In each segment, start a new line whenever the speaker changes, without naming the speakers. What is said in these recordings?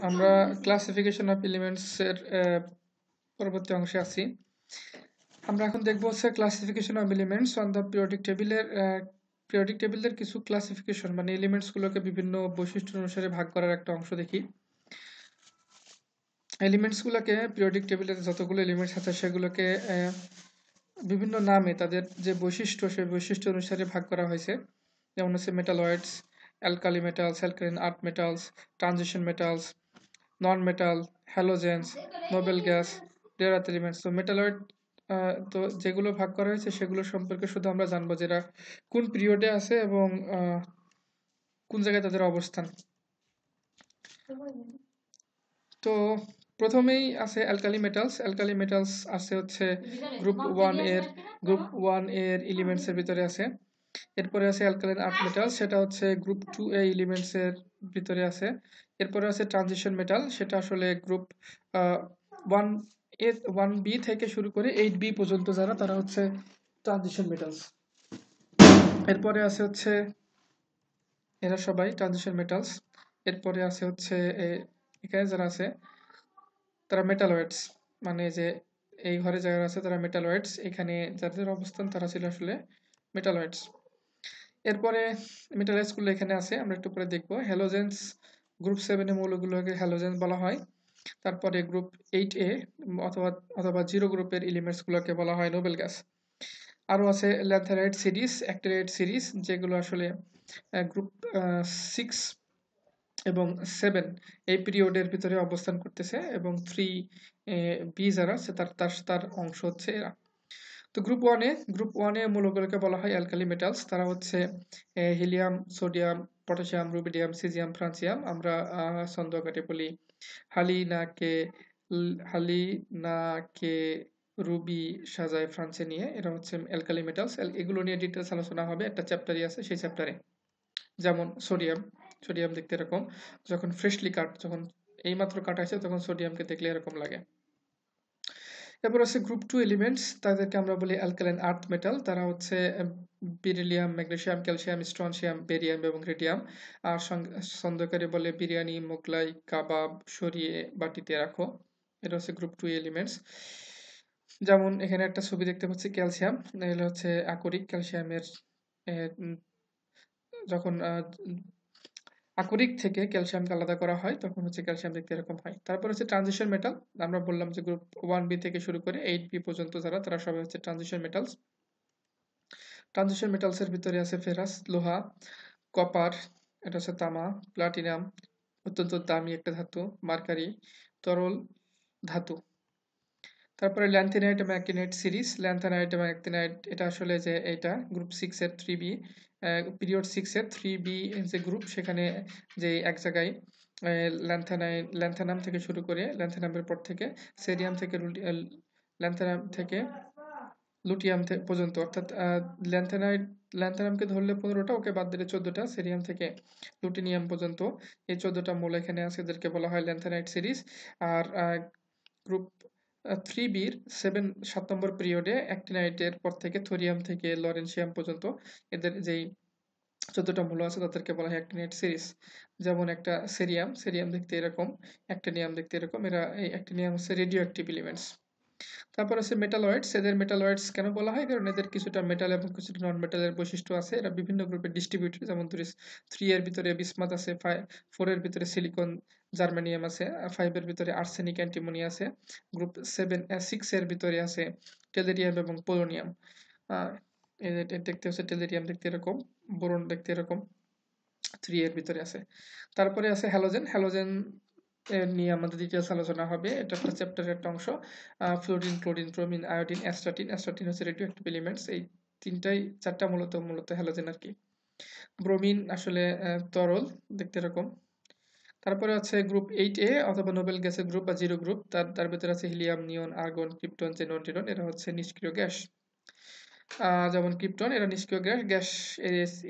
আমরা classification of elements এর আহ, পরবর্তী অংশে আছি। আমরা এখন দেখব হচ্ছে classification of elements on the periodic টেবিলের পিরিয়ডিক টেবিলের কিছু ক্লাসিফিকেশন মানে এলিমেন্টস গুলোকে বিভিন্ন বৈশিষ্ট্য অনুসারে ভাগ করার একটা অংশ দেখি। এলিমেন্টস গুলোকে পিরিয়ডিক টেবিলের যতগুলো এলিমেন্টস আছে সেগুলোকে বিভিন্ন নামে তাদের যে বৈশিষ্ট্য সেই বৈশিষ্ট্য অনুসারে ভাগ করা হয়েছে। যেমন হচ্ছে metalloids alkali metals alkaline earth metals transition metals non metal halogens noble gas earth elements তো মেটালয়েড তো যেগুলো ভাগ করা হয়েছে সেগুলো সম্পর্কে শুধু আমরা জানব যেটা কোন পিরিয়ডে আছে এবং কোন জায়গায় তাদের অবস্থান। তো প্রথমেই আছে অ্যালকালি মেটালস অ্যালকালি মেটালস আছে হচ্ছে গ্রুপ ওয়ানের গ্রুপ ওয়ানের এলিমেন্টস এর ভিতরে আছে। এরপরে আছে অ্যালকালিন আর্থ মেটাল সেটা হচ্ছে গ্রুপ টু এ এলিমেন্টস এর ভিতরে আছে। এরপরে আছে ট্রানজিশন মেটাল সেটা আসলে group one A one B থেকে শুরু করে এইট বি পর্যন্ত যারা, তারা হচ্ছে ট্রানজিশন মেটালস এরপরে আছে হচ্ছে, এরা সবাই ট্রানজিশন মেটালস এরপরে আছে হচ্ছে এখানে যারা আছে, তারা মেটালয়েডস মানে যে এই ঘরে যারা আছে, তারা মেটালয়েডস এখানে যাদের অবস্থান, তারা ছিল আসলে মেটালয়েডস এরপরে মেটালয়েডসগুলো এখানে আছে, আমরা একটু পরে দেখব। হ্যালোজেন্স গ্রুপ সেভেনের মৌলগুলোকে হ্যালোজেন্স বলা হয়। তারপরে গ্রুপ এইট এ অথবা অথবা জিরো গ্রুপের এলিমেন্টস গুলোকে বলা হয় নোবেল গ্যাস আরও আছে ল্যান্থারাইট সিরিজ অ্যাক্টেরাইট সিরিজ যেগুলো আসলে গ্রুপ সিক্স এবং সেভেন এই পিরিয়ডের ভিতরে অবস্থান করতেছে এবং থ্রি বি যারা আছে তার তার অংশ হচ্ছে এরা। তো গ্রুপ ওয়ানে গ্রুপ ওয়ানে মূলগুলোকে বলা হয় অ্যালকালি মেটালস তারা হচ্ছে helium sodium potassium rubidium caesium francium আমরা আহ, ছন্দ কাটে বলি হালি না কে হালি না কে রুবি সাজায় ফ্রান্সে নিয়ে। এরা হচ্ছে অ্যালকালি মেটালস এগুলো নিয়ে ডিটেলস আলোচনা হবে। একটা চ্যাপ্টারই আছে সেই চ্যাপ্টারে যেমন সোডিয়াম সোডিয়াম দেখতে এরকম। যখন ফ্রেশলি কাট যখন এইমাত্র কাটা হয়েছে তখন সোডিয়ামকে দেখলে এরকম লাগে। এরপর আছে গ্রুপ টু এলিমেন্টস তাদেরকে আমরা বলি অ্যালকালাইন আর্থ মেটাল তারা হচ্ছে beryllium magnesium calcium strontium barium এবং রেডিয়াম আর সঙ্গে ছন্দকারী বলে বিরিয়ানি, মোগলাই, কাবাব, সরিয়ে বাটিতে রাখো। এটা হচ্ছে গ্রুপ টু এলিমেন্টস যেমন এখানে একটা ছবি দেখতে পাচ্ছি ক্যালসিয়াম এগুলো হচ্ছে আকরিক ক্যালসিয়ামের যখন আকরিক থেকে ক্যালসিয়ামকে আলাদা করা হয়, তখন হচ্ছে ক্যালসিয়াম দেখতে এরকম হয়। তারপর হচ্ছে ট্রানজিশন মেটাল আমরা বললাম যে গ্রুপ ওয়ান বি থেকে শুরু করে এইট বি পর্যন্ত যারা, তারা সবাই হচ্ছে ট্রানজিশন মেটালস ট্রানজিশন মেটালস এর ভিতরে আছে ফেরাস, লোহা কপার এটা হচ্ছে তামা প্লাটিনাম অত্যন্ত দামি একটা ধাতু মার্কারি তরল ধাতু। তারপরে ল্যান্থেনাইট এবং অ্যাক্টিনাইট সিরিজ ল্যান্থেনাইট এবং অ্যাক্টিনাইট এটা আসলে যে এটা গ্রুপ সিক্স এর three B period six three B যে গ্রুপ সেখানে যে এক জায়গায় ল্যান্থানাই ল্যান্থানাম থেকে শুরু করে ল্যান্থানামের পর থেকে সেরিয়াম থেকে ল্যান্থানাম থেকে লুটিয়াম পর্যন্ত, অর্থাৎ ল্যান্থানাইট ল্যান্থানামকে ধরলে পনেরোটা, ওকে বাদ দিলে চোদ্দটা সেরিয়াম থেকে লুটিনিয়াম পর্যন্ত। এই চোদ্দটা মূল এখানে আছে, এদেরকে বলা হয় ল্যান্থানাইট সিরিজ আর গ্রুপ থ্রি বির সেভেন সাত নম্বর পিরিয়ডে অ্যাক্টিনাইটের পর থেকে থোরিয়াম থেকে লরেনসিয়াম পর্যন্ত এদের যেই চোদ্দটা মূল আছে তাদেরকে বলা হয় অ্যাক্টিনাইট সিরিজ যেমন একটা সেরিয়াম সেরিয়াম দেখতে এরকম অ্যাক্টিনিয়াম দেখতে এরকম, এরা এই অ্যাক্টিনিয়াম হচ্ছে রেডিও অ্যাক্টিভ এলিমেন্টস তারপর আছে মেটালয়েডস, এদের মেটালয়েডস কেন বলা হয়? কারণ এদের কিছুটা মেটাল এবং কিছুটা নন মেটালের বৈশিষ্ট্য আছে। এরা বিভিন্ন গ্রুপে ডিস্ট্রিবিউটেড যেমন ধরি থ্রি এর ভিতরে বিসমাত আছে ফোর এর ভিতরে সিলিকন জার্মানিয়াম আছে ফাইভ এর ভিতরে আর্সেনিক অ্যান্টিমনি আছে। গ্রুপ সেভেন সিক্স এর ভিতরে আছে টেলেরিয়াম এবং পোলোনিয়াম এদের দেখতে হচ্ছে টেলেরিয়াম দেখতে এরকম বোরন দেখতে এরকম থ্রি এর ভিতরে আছে। তারপরে আছে হ্যালোজেন হ্যালোজেন নিয়ে আমাদের ডিটেলস আলোচনা হবে। এটা একটা চ্যাপ্টারের একটা অংশ। Fluorine chlorine bromine iodine astatine astatine হচ্ছে রেডিও অ্যাক্টিভ এলিমেন্টস এই তিনটাই, চারটা মূলত মূলত হ্যালোজেন আর কি। ব্রোমিন আসলে তরল, দেখতে এরকম। তারপরে আছে গ্রুপ এইট এ অথবা নোবেল গ্যাসের গ্রুপ বা জিরো গ্রুপ তার তার ভিতরে আছে helium neon argon krypton xenon tenon এরা হচ্ছে নিষ্ক্রিয় গ্যাস। যেমন ক্রিপ্টন এরা নিষ্ক্রিয় গ্যাস। গ্যাস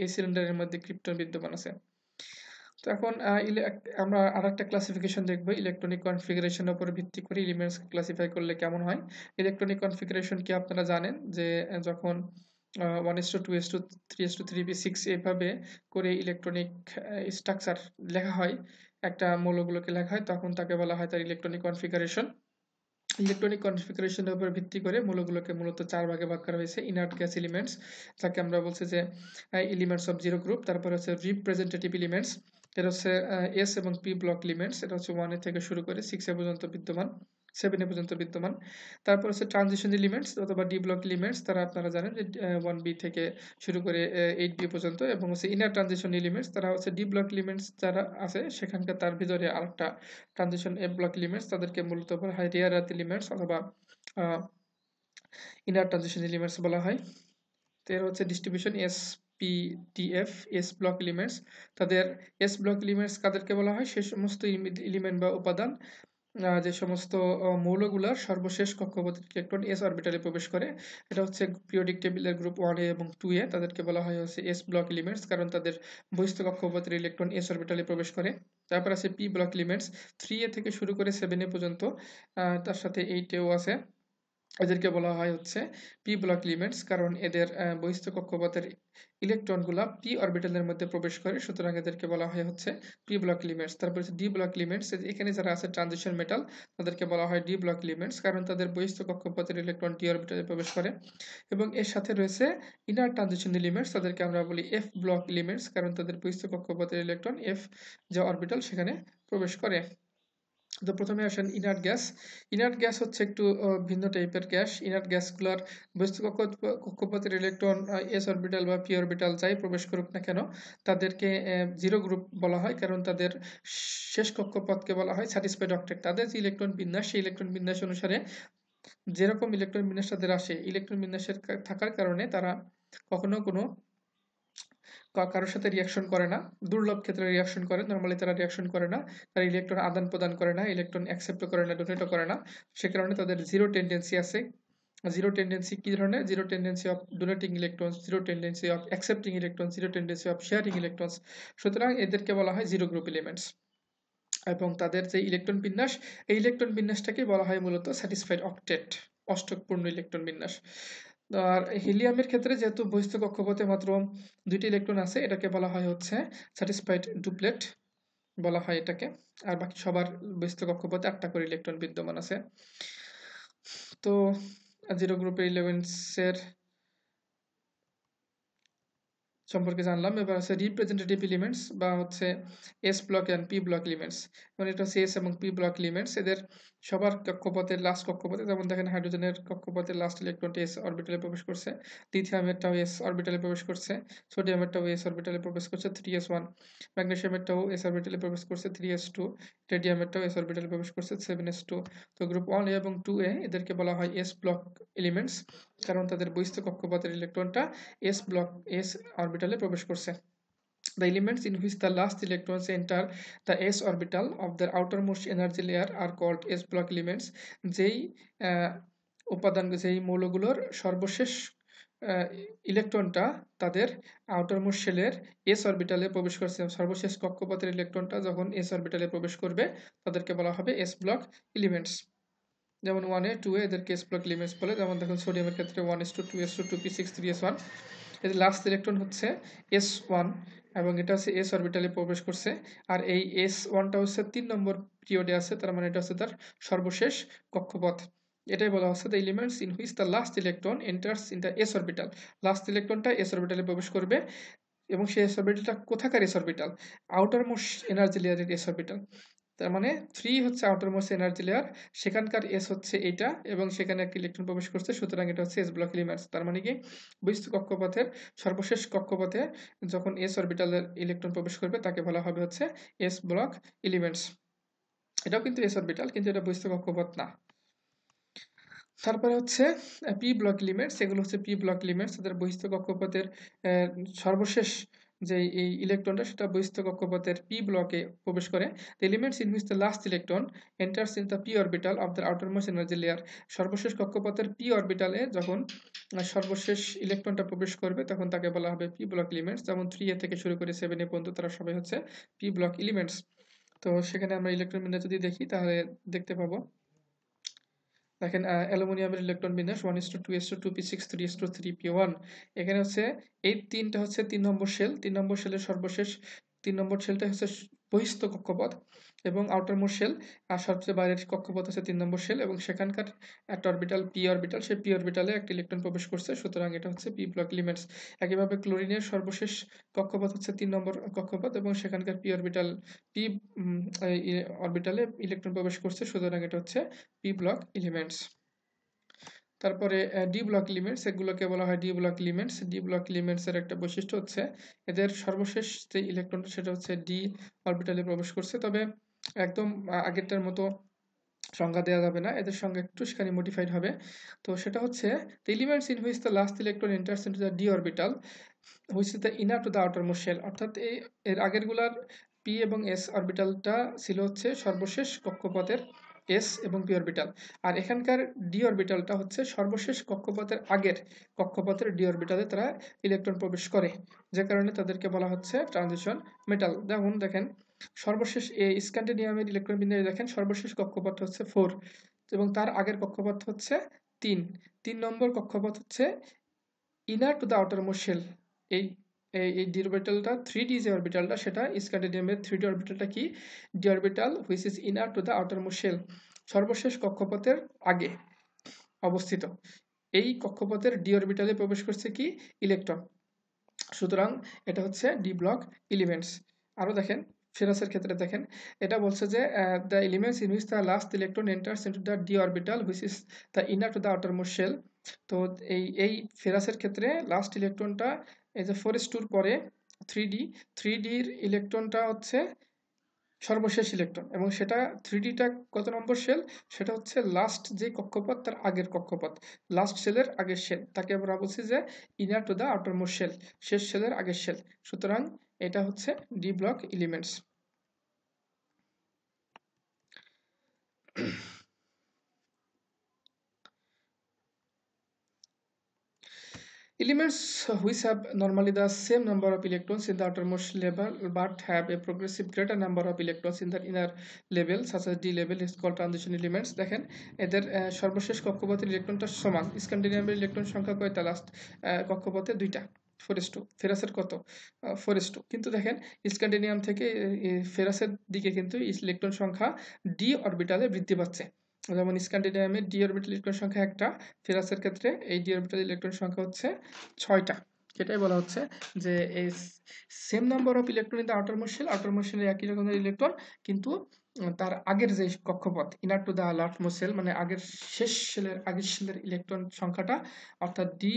এই সিলিন্ডারের মধ্যে ক্রিপ্টন বিদ্যমান আছে। তো এখন আমরা আর একটা ক্লাসিফিকেশন দেখব ইলেকট্রনিক কনফিগারেশনের উপর ভিত্তি করে এলিমেন্টস ক্লাসিফাই করলে কেমন হয়। ইলেকট্রনিক কনফিগারেশন কি আপনারা জানেন? যে যখন one s two two s two three s two three b six এভাবে করে ইলেকট্রনিক স্ট্রাকচার লেখা হয়, একটা মৌলগুলোকে লেখা হয়, তখন তাকে বলা হয় তার ইলেকট্রনিক কনফিগারেশন ইলেকট্রনিক কনফিগারেশনের উপর ভিত্তি করে মৌলগুলোকে মূলত চার ভাগে ভাগ করা হয়েছে ইনার্ট গ্যাস এলিমেন্টস যাকে আমরা বলছি যে এলিমেন্টস অফ জিরো গ্রুপ তারপর হচ্ছে রিপ্রেজেন্টেটিভ এলিমেন্টস এটা হচ্ছে এস এবং পি ব্লক এলিমেন্টস এটা হচ্ছে ওয়ানের থেকে শুরু করে সিক্স পর্যন্ত বিদ্যমান সেভেন এ পর্যন্ত বিদ্যমান। তারপর হচ্ছে ট্রানজিশন এলিমেন্টস অথবা ডি ব্লক এলিমেন্টস তারা আপনারা জানেন যে ওয়ান বি থেকে শুরু করে এইট বি পর্যন্ত এবং হচ্ছে ইনার ট্রানজিশন এলিমেন্টস তারা হচ্ছে ডি ব্লক এলিমেন্টস যারা আছে, সেখানকার তার ভিতরে আরেকটা ট্রানজিশন এ ব্লক এলিমেন্টস তাদেরকে মূলত হয় রিয়ার আর্থ এলিমেন্টস অথবা ইনার ট্রানজিশন এলিমেন্টস বলা হয়। তো এর হচ্ছে distribution s p d f s block elements তাদের এস ব্লক এলিমেন্টস কাদেরকে বলা হয়? সে সমস্ত এলিমেন্ট বা উপাদান যে সমস্ত মৌলগুলার সর্বশেষ কক্ষপথের ইলেকট্রন এস অরবিটালে প্রবেশ করে, এটা হচ্ছে পিরিয়ডিক টেবিলের গ্রুপ ওয়ান এ এবং টু এ, তাদেরকে বলা হয় হচ্ছে এস ব্লক এলিমেন্টস কারণ তাদের বহিস্থ কক্ষপথের ইলেকট্রন এস অরবিটালে প্রবেশ করে। তারপর আছে p block elements three A থেকে শুরু করে সেভেন এ পর্যন্ত তার সাথে এইটেও আছে। এদেরকে বলা হয় হচ্ছে পি ব্লক এলিমেন্টস কারণ এদের বহিস্থ কক্ষপথের ইলেকট্রনগুলা পি অরবিটালের মধ্যে প্রবেশ করে, সুতরাং এদেরকে বলা হয় হচ্ছে পি ব্লক এলিমেন্টস তারপর হচ্ছে ডি ব্লক এলিমেন্টস এখানে যারা আছে ট্রানজিশন মেটাল তাদেরকে বলা হয় ডি ব্লক এলিমেন্টস কারণ তাদের বহিস্থ কক্ষপথের ইলেকট্রন ডি অরবিটালে প্রবেশ করে। এবং এর সাথে রয়েছে ইনার ট্রানজিশন এলিমেন্টস তাদেরকে আমরা বলি এফ ব্লক এলিমেন্টস কারণ তাদের বহিস্থ কক্ষপথের ইলেকট্রন এফ যে অরবিটাল সেখানে প্রবেশ করে। তো প্রথমে আসেন ইনার্ট গ্যাস ইনার্ট গ্যাস হচ্ছে একটু ভিন্ন টাইপের গ্যাস ইনার্ট গ্যাসগুলোর বস্তু কক্ষপথের ইলেকট্রন এস অরবিটাল বা পি অরবিটাল যাই প্রবেশ করুক না কেন, তাদেরকে জিরো গ্রুপ বলা হয়। কারণ তাদের শেষ কক্ষপথকে বলা হয় স্যাটিসফাইড অক্টেট তাদের যে ইলেকট্রন বিন্যাস, সেই ইলেকট্রন বিন্যাস অনুসারে যেরকম ইলেকট্রন বিন্যাস তাদের আসে ইলেকট্রন বিন্যাসের থাকার কারণে তারা কখনো কোনো কারোর সাথে রিয়াকশন করে না। দুর্লভ ক্ষেত্রে রিয়াকশন করে নর্মালি তারা রিয়াকশন করে না। তারা ইলেকট্রন আদান প্রদান করে না ইলেকট্রন অ্যাকসেপ্ট করে না ডোনেটও করে না। সে কারণে তাদের জিরো টেন্ডেন্সি আছে। জিরো টেন্ডেন্সি কি ধরনের? Zero tendency of donating electrons zero tendency of accepting electron zero tendency of sharing electrons সুতরাং এদেরকে বলা হয় জিরো গ্রুপ এলিমেন্টস এবং তাদের যে ইলেকট্রন বিন্যাস, এই ইলেকট্রন বিন্যাসটাকে বলা হয় মূলত স্যাটিসফাইড অক্টেট অষ্টকপূর্ণ ইলেকট্রন বিন্যাস। আর হিলিয়ামের ক্ষেত্রে যেহেতু বহিস্থ কক্ষপথে মাত্র দুইটি ইলেকট্রন আছে, এটাকে বলা হয় হচ্ছে স্যাটিসফাইড ডুপ্লেট বলা হয় এটাকে। আর বাকি সবার বহিস্থ কক্ষপথে আটটা করে ইলেকট্রন বিদ্যমান আছে। তো জিরো গ্রুপের ইলেভেন্সের সম্পর্কে জানলাম, এবার হচ্ছে রিপ্রেজেন্টেটিভ এলিমেন্টস বা হচ্ছে s block and p block elements মানে এটা হচ্ছে এস এবং পি ব্লক এলিমেন্টস এদের সবার কক্ষপথের লাস্ট কক্ষপথে, যেমন দেখেন হাইড্রোজেনের কক্ষপথের লাস্ট ইলেকট্রনটি এস অরবিটালে প্রবেশ করছে লিথিয়ামেরটাও এস অরবিটালে প্রবেশ করছে সোডিয়ামেরটাও এস অরবিটালে প্রবেশ করছে থ্রি এস ওয়ান ম্যাগনেশিয়ামেরটাও এস অরবিটালে প্রবেশ করছে থ্রি এস টু রেডিয়ামেরটাও এস অরবিটালে প্রবেশ করছে সেভেন এস টু তো গ্রুপ ওয়ান এ এবং টু এ এদেরকে বলা হয় এস ব্লক এলিমেন্টস কারণ তাদের বহিস্থ কক্ষপথের ইলেকট্রনটা এস ব্লক এস অরবিটালে প্রবেশ করছে। The elements in which the last electrons enter the s orbital of the outermost energy layer are called s block elements. যেই উপাদান, যেই মৌলগুলোর সর্বশেষ ইলেকট্রনটা তাদের আউটারমোস্ট শেলের এস অরবিটালে প্রবেশ করছে। সর্বশেষ কক্ষপথের ইলেকট্রনটা যখন এস অরবিটালে প্রবেশ করবে, তাদেরকে বলা হবে এস ব্লক এলিমেন্টস যেমন ওয়ান এ টু এ এদেরকে এস ব্লক এলিমেন্টস বলে। যেমন দেখুন সোডিয়ামের ক্ষেত্রে one s two two s two two p six three s one এদের লাস্ট ইলেকট্রন হচ্ছে এস ওয়ান এবং এটা হচ্ছে এস অরবিটালে প্রবেশ করছে। আর এই এস ওয়ানটা হচ্ছে তিন নম্বর পিরিয়ডে আছে, তার মানে এটা হচ্ছে তার সর্বশেষ কক্ষপথ। এটাই বলা হচ্ছে the elements in which the last electron enters in the s orbital last ইলেকট্রনটা s অরবিটালে প্রবেশ করবে, এবং সেই এস অরবিটালটা কোথাকার s orbital outermost energy লেয়ারের এস অরবিটাল তার মানে থ্রি হচ্ছে আউটার মোস্ট এনার্জি লেয়ার সেখানকার এস হচ্ছে এটা এবং সেখানে একটা ইলেকট্রন প্রবেশ করছে, সুতরাং এটা হচ্ছে এস ব্লক এলিমেন্টস তার মানে কি? বহিস্থ কক্ষপথের সর্বশেষ কক্ষপথে যখন এস অরবিটালের ইলেকট্রন প্রবেশ করবে, তাকে বলা হবে হচ্ছে এস ব্লক এলিমেন্টস এটাও কিন্তু এস অরবিটাল কিন্তু এটা বহিস্থ কক্ষপথ না। তারপরে হচ্ছে পি ব্লক এলিমেন্টস এগুলো হচ্ছে পি ব্লক এলিমেন্টস তাদের বহিস্থ কক্ষপথের সর্বশেষ যে এই ইলেকট্রনটা সেটা বহিস্থ কক্ষপথের পি ব্লকে প্রবেশ করে the elements in which the last electron enters in the p orbital of the outermost energy layer সর্বশেষ কক্ষপথের পি অরবিটালে যখন সর্বশেষ ইলেকট্রনটা প্রবেশ করবে, তখন তাকে বলা হবে পি ব্লক এলিমেন্টস যেমন থ্রি এ থেকে শুরু করে সেভেন এ পর্যন্ত তারা সবাই হচ্ছে পি ব্লক এলিমেন্টস তো সেখানে আমরা ইলেকট্রন বিন্যাস যদি দেখি, তাহলে দেখতে পাবো দেখেন অ্যালুমিনিয়ামের ইলেকট্রন বিন্যাস one s two two s two two p six three s two three p one এখানে হচ্ছে এই তিনটা হচ্ছে তিন নম্বর সেল তিন নম্বর সেলের সর্বশেষ, তিন নম্বর সেলটা হচ্ছে বহিস্থ কক্ষপথ এবং আউটার মোর সেল আর সবচেয়ে বাইরের কক্ষপথ আছে তিন নম্বর সেল এবং সেখানকার একটা অরবিটাল পি অরবিটাল সেই পি অরবিটালে একটা ইলেকট্রন প্রবেশ করছে, সুতরাং এটা হচ্ছে পি ব্লক এলিমেন্টস একইভাবে ক্লোরিনের সর্বশেষ কক্ষপথ হচ্ছে তিন নম্বর কক্ষপথ এবং সেখানকার পি অরবিটাল পি অরবিটালে ইলেকট্রন প্রবেশ করছে, সুতরাং এটা হচ্ছে পি ব্লক এলিমেন্টস তারপরে ডি ব্লক এলিমেন্টস এগুলোকে বলা হয় d block elements d block elements এর একটা বৈশিষ্ট্য হচ্ছে, এদের সর্বশেষ যে ইলেকট্রনটা সেটা হচ্ছে ডি অরবিটালে প্রবেশ করছে। তবে, একদম আগেরটার মতো সংজ্ঞা দেওয়া যাবে না। এদের সঙ্গে একটুখানি মডিফাইড হবে। তো সেটা হচ্ছে, the elements in which the last electron enters into the d orbital, which is the inner to the outermost shell অর্থাৎ এই এর আগেরগুলার পি এবং এস অরবিটালটা ছিল হচ্ছে সর্বশেষ কক্ষপথের এস এবং পি অরবিটাল আর এখানকার ডি অরবিটালটা হচ্ছে সর্বশেষ কক্ষপথের আগের কক্ষপথের ডি অরবিটালে তারা ইলেকট্রন প্রবেশ করে, যে কারণে তাদেরকে বলা হচ্ছে ট্রানজিশন মেটাল যেমন দেখেন, সর্বশেষ এই স্ক্যান্ডিনিয়ামের ইলেকট্রন বিন্যাসে দেখেন, সর্বশেষ কক্ষপথ হচ্ছে ফোর এবং তার আগের কক্ষপথ হচ্ছে তিন। তিন নম্বর কক্ষপথ হচ্ছে inner to the outer most shell এই এই ডি অরবিটালটা থ্রি ডি যে অরবিটালটা সেটা স্ক্যান্ডিনিয়ামের থ্রি ডি অরবিটালটা কি? D orbital which is inner to the outer most shell সর্বশেষ কক্ষপথের আগে অবস্থিত। এই কক্ষপথের ডি অরবিটালে প্রবেশ করছে কি? ইলেকট্রন সুতরাং এটা হচ্ছে ডি ব্লক এলিমেন্টস আরও দেখেন ফেরাসের ক্ষেত্রে দেখেন, এটা বলছে যে the elements in which the last electron enters into the d orbital which is the inner to the outer shell তো এই এই ফেরাসের ক্ষেত্রে লাস্ট ইলেকট্রনটা এই যে ফোর টুর পরে থ্রি ডি থ্রি ডির ইলেকট্রনটা হচ্ছে সর্বশেষ ইলেকট্রন এবং সেটা থ্রি ডিটা কত নম্বর সেল সেটা হচ্ছে লাস্ট যে কক্ষপথ তার আগের কক্ষপথ। লাস্ট সেলের আগের সেল তাকে আমরা বলছি যে inner to the outer most shell শেষ সেলের আগের সেল সুতরাং এটা হচ্ছে d block elements Elements which have normally the same number of electrons in the outermost level but have a progressive greater number of electrons in the inner level such as d level is called transition elements দেখেন এদের সর্বশেষ কক্ষপথের ইলেকট্রনটা সমান স্ক্যান্ডিনেভিয়ার electron সংখ্যা কয়টা last কক্ষপথে দুইটা ফোরেস two ফেরাসের কত ফোরেস টু কিন্তু দেখেন স্ক্যান্ডিনিয়াম থেকে ফেরাসের দিকে কিন্তু ইলেকট্রন সংখ্যা ডি অরবিটালে বৃদ্ধি পাচ্ছে যেমন স্ক্যান্ডিনিয়ামে ডি অরবিটাল ইলেকট্রন সংখ্যা একটা, ফেরাসের ক্ষেত্রে এই ডি অরবিটাল ইলেকট্রন সংখ্যা হচ্ছে ছয়টা। সেটাই বলা হচ্ছে যে এই same number of electron in the outer most shell outer মোশেলের একই রকমের ইলেকট্রন কিন্তু তার আগের যে কক্ষপথ inner to the last most shell মানে আগের শেষ সেলের, আগের সেলের ইলেকট্রন সংখ্যাটা, অর্থাৎ ডি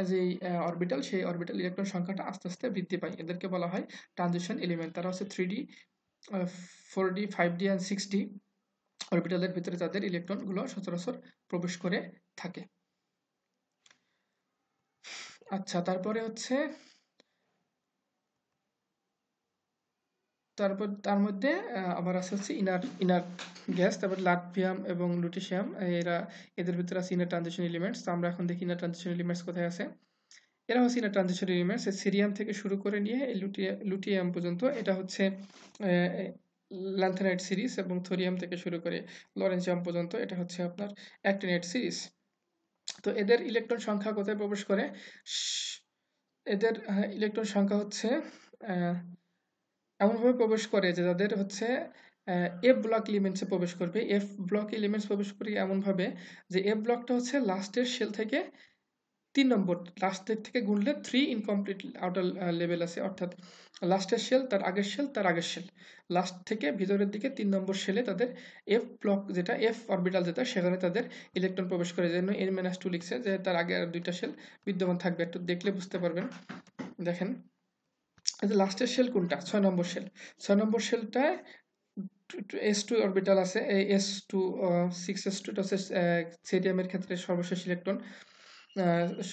এই অরবিটাল সেই অরবিটাল ইলেকট্রন সংখ্যাটা আস্তে আস্তে বৃদ্ধি পায়। এদেরকে বলা হয় ট্রানজিশন এলিমেন্ট তারা হচ্ছে three d four d five d and six d অরবিটালের ভিতরে তাদের ইলেকট্রনগুলো সচরাচর প্রবেশ করে থাকে। আচ্ছা তারপরে হচ্ছে, তারপর তার মধ্যে আবার আছে হচ্ছে ইনার ইনার গ্যাস, তারপর লাটভিয়াম এবং লুটিশিয়াম এরা, এদের ভিতরে আছে ইনার ট্রানজিশন এলিমেন্টস। তো আমরা এখন দেখি ইনার ট্রানজিশন এলিমেন্টস কোথায় আছে। এরা হচ্ছে ইনার ট্রানজিশন এলিমেন্টস সিরিয়াম থেকে শুরু করে নিয়ে লুটিয়াম পর্যন্ত। এটা হচ্ছে ল্যান্থানাইট সিরিজ এবং থোরিয়াম থেকে শুরু করে লরেন্সিয়াম পর্যন্ত এটা হচ্ছে আপনার অ্যাক্টিনাইট সিরিজ তো এদের ইলেকট্রন সংখ্যা কোথায় প্রবেশ করে? এদের ইলেকট্রন সংখ্যা হচ্ছে এমনভাবে প্রবেশ করে যে যাদের হচ্ছে এফ ব্লক এলিমেন্টসে প্রবেশ করবে। এফ ব্লক এলিমেন্টস প্রবেশ করে এমনভাবে যে এফ ব্লকটা হচ্ছে লাস্টের সেল থেকে তিন নম্বর লাস্টের থেকে গুনলে থ্রি ইনকমপ্লিট আউটার লেভেল আছে, অর্থাৎ লাস্টের সেল তার আগের সেল তার আগের সেল লাস্ট থেকে ভিতরের দিকে তিন নম্বর সেলে তাদের এফ ব্লক যেটা এফ অরবিটাল যেটা, সেখানে তাদের ইলেকট্রন প্রবেশ করে, যেন এন মাইনাস টু লিখছে, যে তার আগে আর দুইটা সেল বিদ্যমান থাকবে। একটু দেখলে বুঝতে পারবেন। দেখেন লাস্টের সেল কোনটা? ছয় নম্বর সেল ছয় নম্বর সেলটায় এস টু অরবিটাল আছে, এই s two six s two হচ্ছে সেডিয়ামের ক্ষেত্রে সর্বশেষ ইলেকট্রন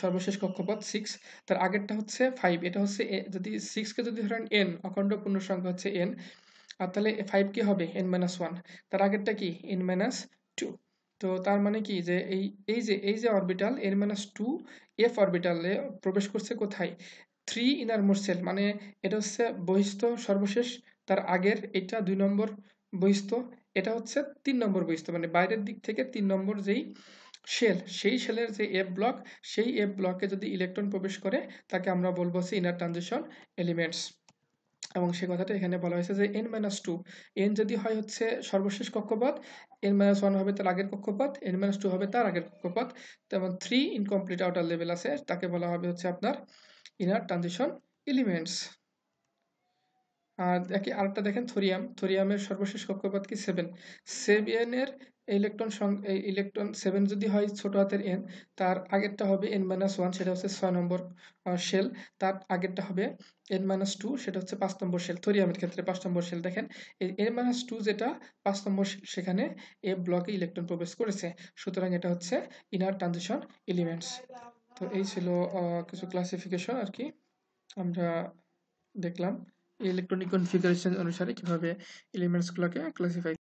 সর্বশেষ কক্ষপথ সিক্স তার আগেরটা হচ্ছে ফাইভ এটা হচ্ছে যদি সিক্সকে যদি ধরেন এন অখণ্ড পূর্ণ সংখ্যা হচ্ছে এন আর তাহলে ফাইভ কি হবে? এন মাইনাস ওয়ান তার আগেরটা কি? এন মাইনাস টু তো তার মানে কি যে এই এই যে এই যে orbital n minus two f অরবিটালে প্রবেশ করছে কোথায়? থ্রি ইনার মোর সেল মানে এটা হচ্ছে বহিস্থ সর্বশেষ, তার আগের এটা দুই নম্বর বহিস্থ, এটা হচ্ছে তিন নম্বর বহিস্থ মানে বাইরের দিক থেকে তিন নম্বর যেই শেল, সেই শেলের যে এফ ব্লক সেই এফ ব্লকে যদি ইলেকট্রন প্রবেশ করে, তাকে আমরা বলব হচ্ছে ইনার ট্রানজিশন এলিমেন্টস এবং সে কথাটা এখানে বলা হয়েছে যে এন মাইনাস টু এন যদি হয় হচ্ছে সর্বশেষ কক্ষপথ এন মাইনাস ওয়ান হবে তার আগের কক্ষপথ এন মাইনাস টু হবে তার আগের কক্ষপথ, তেমন থ্রি ইনকমপ্লিট আউটার লেভেল আছে, তাকে বলা হবে হচ্ছে আপনার ইনার ট্রানজিশন এলিমেন্টস আর দেখি আরেকটা দেখেন থোরিয়াম থোরিয়ামের সর্বশেষ কক্ষপথ কি? সেভেন সেভেনের ইলেকট্রন ইলেকট্রন সেভেন যদি হয় ছোট হাতের এন তার আগেরটা হবে এন মাইনাস ওয়ান সেটা হচ্ছে ছয় নম্বর শেল তার আগেরটা হবে এন মাইনাস টু সেটা হচ্ছে পাঁচ নম্বর শেল থোরিয়ামের ক্ষেত্রে পাঁচ নম্বর শেল দেখেন। এন মাইনাস টু যেটা, পাঁচ নম্বর সেখানে এ ব্লকে ইলেকট্রন প্রবেশ করেছে। সুতরাং এটা হচ্ছে ইনার ট্রানজিশন এলিমেন্টস তো এই ছিল কিছু ক্লাসিফিকেশন আর কি। আমরা দেখলাম ইলেকট্রনিক কনফিগারেশন অনুসারে কীভাবে এলিমেন্টসগুলোকে ক্লাসিফাই